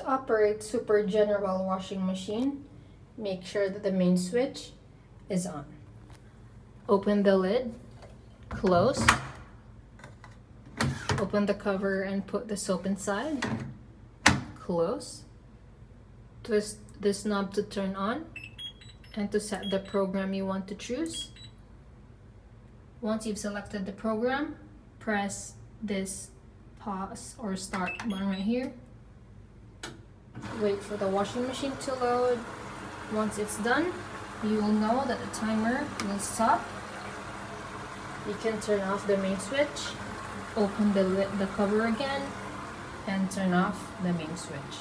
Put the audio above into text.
To operate Super General washing machine, make sure that the main switch is on. Open the lid, close, open the cover and put the soap inside, close, twist this knob to turn on and to set the program you want to choose. Once you've selected the program, press this pause or start button right here wait for the washing machine to load. Once it's done you will know that the timer will stop. You can turn off the main switch open the, the cover again and turn off the main switch